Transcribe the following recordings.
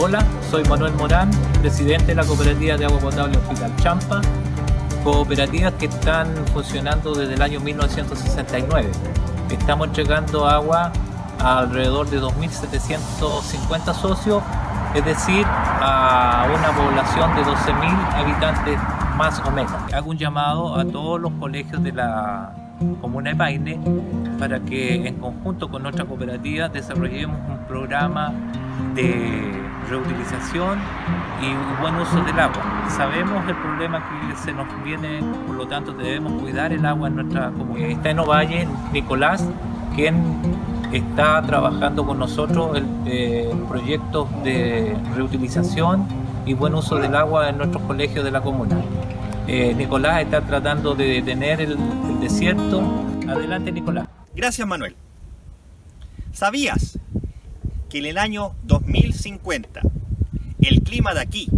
Hola, soy Manuel Morán, presidente de la cooperativa de agua potable Hospital Champa, cooperativas que están funcionando desde el año 1969. Estamos entregando agua a alrededor de 2.750 socios, es decir, a una población de 12.000 habitantes más o menos. Hago un llamado a todos los colegios de la comuna de Paine para que en conjunto con nuestra cooperativa desarrollemos un programa de reutilización y buen uso del agua. Sabemos el problema que se nos viene, por lo tanto debemos cuidar el agua en nuestra comunidad. Está en Ovalle Nicolás, quien está trabajando con nosotros el eh, proyecto de reutilización y buen uso del agua en nuestros colegios de la comuna. Eh, Nicolás está tratando de detener el, el desierto. Adelante, Nicolás. Gracias, Manuel. ¿Sabías que en el año 2050 el clima de aquí,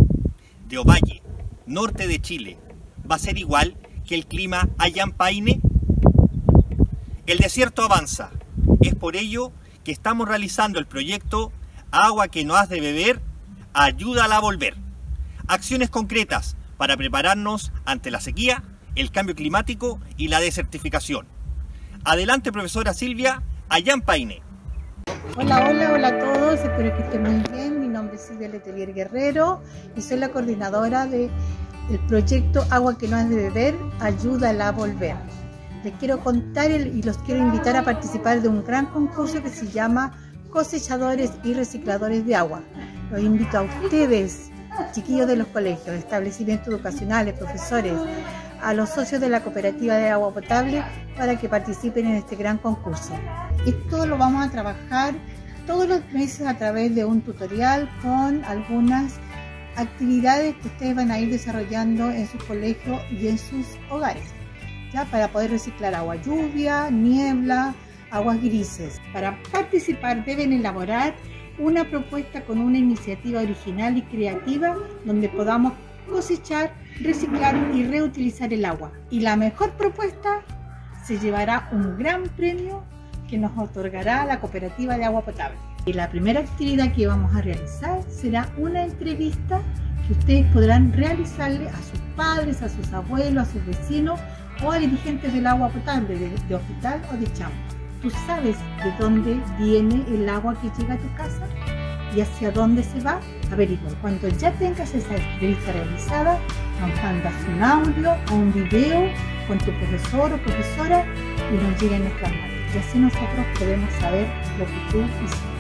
de Ovalle, norte de Chile, va a ser igual que el clima allá en Paine? El desierto avanza. Es por ello que estamos realizando el proyecto Agua que no has de beber, ayúdala a volver. Acciones concretas para prepararnos ante la sequía, el cambio climático y la desertificación. Adelante, profesora Silvia, allá en Paine. Hola, hola, hola a todos, espero que estén muy bien. Mi nombre es Silvia Letelier Guerrero y soy la coordinadora del proyecto Agua que no has de beber, ayúdala a volver. Les quiero contar y los quiero invitar a participar de un gran concurso que se llama Cosechadores y Recicladores de Agua. Los invito a ustedes, chiquillos de los colegios, establecimientos educacionales, profesores, a los socios de la cooperativa de agua potable para que participen en este gran concurso. Esto lo vamos a trabajar todos los meses a través de un tutorial con algunas actividades que ustedes van a ir desarrollando en sus colegios y en sus hogares, ya para poder reciclar agua lluvia, niebla, aguas grises. Para participar deben elaborar una propuesta con una iniciativa original y creativa donde podamos cosechar, reciclar y reutilizar el agua. Y la mejor propuesta se llevará un gran premio que nos otorgará la cooperativa de agua potable. Y la primera actividad que vamos a realizar será una entrevista que ustedes podrán realizarle a sus padres, a sus abuelos, a sus vecinos o a dirigentes del agua potable de, hospital o de champa. ¿Tú sabes de dónde viene el agua que llega a tu casa? Y hacia dónde se va, averigua. Cuando ya tengas esa entrevista realizada, nos mandas un audio o un video con tu profesor o profesora y nos llega en nuestras manos. Y así nosotros podemos saber lo que tú hiciste.